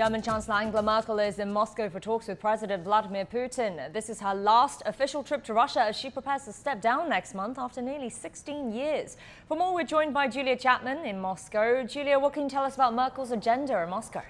German Chancellor Angela Merkel is in Moscow for talks with President Vladimir Putin. This is her last official trip to Russia as she prepares to step down next month after nearly 16 years. For more, we're joined by Julia Chapman in Moscow. Julia, what can you tell us about Merkel's agenda in Moscow?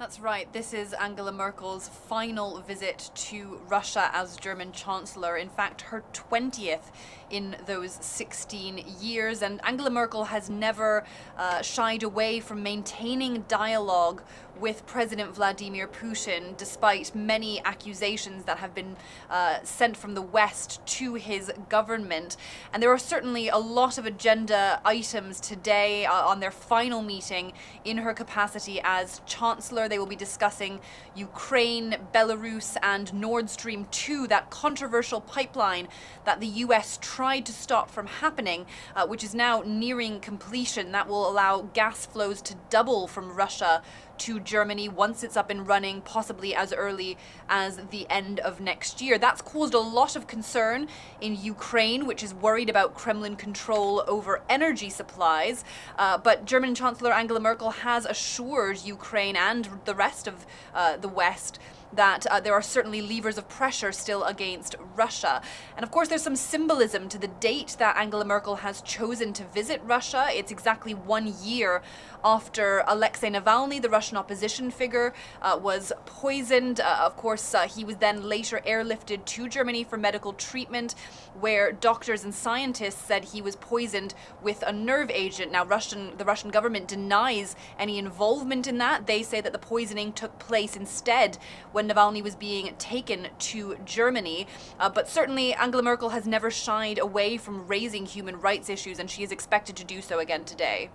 That's right. This is Angela Merkel's final visit to Russia as German Chancellor. In fact, her 20th in those 16 years. And Angela Merkel has never uh, shied away from maintaining dialogue with President Vladimir Putin, despite many accusations that have been uh, sent from the West to his government. And there are certainly a lot of agenda items today uh, on their final meeting in her capacity as Chancellor. They will be discussing Ukraine, Belarus, and Nord Stream 2, that controversial pipeline that the US tried to stop from happening, uh, which is now nearing completion. That will allow gas flows to double from Russia to Germany once it's up and running, possibly as early as the end of next year. That's caused a lot of concern in Ukraine, which is worried about Kremlin control over energy supplies. Uh, but German Chancellor Angela Merkel has assured Ukraine and the rest of uh, the West that uh, there are certainly levers of pressure still against Russia. And of course, there's some symbolism to the date that Angela Merkel has chosen to visit Russia. It's exactly one year after Alexei Navalny, the Russian opposition figure, uh, was poisoned. Uh, of course, uh, he was then later airlifted to Germany for medical treatment, where doctors and scientists said he was poisoned with a nerve agent. Now, Russian the Russian government denies any involvement in that. They say that the poisoning took place instead when when Navalny was being taken to Germany. Uh, but certainly, Angela Merkel has never shied away from raising human rights issues, and she is expected to do so again today.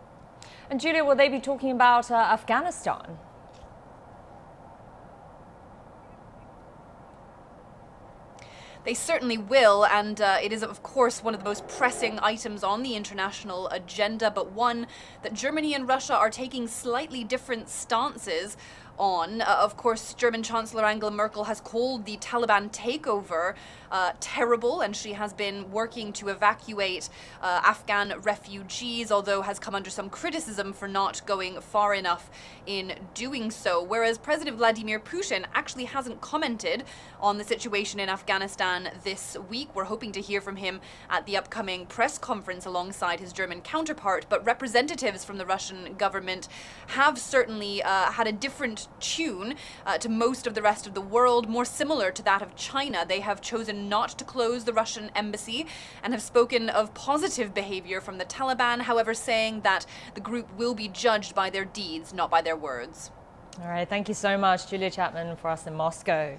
And Julia, will they be talking about uh, Afghanistan? They certainly will, and uh, it is, of course, one of the most pressing items on the international agenda, but one that Germany and Russia are taking slightly different stances on. Uh, of course, German Chancellor Angela Merkel has called the Taliban takeover uh, terrible, and she has been working to evacuate uh, Afghan refugees, although has come under some criticism for not going far enough in doing so. Whereas President Vladimir Putin actually hasn't commented on the situation in Afghanistan this week. We're hoping to hear from him at the upcoming press conference alongside his German counterpart, but representatives from the Russian government have certainly uh, had a tune uh, to most of the rest of the world, more similar to that of China. They have chosen not to close the Russian embassy and have spoken of positive behavior from the Taliban, however, saying that the group will be judged by their deeds, not by their words. All right, thank you so much, Julia Chapman, for us in Moscow.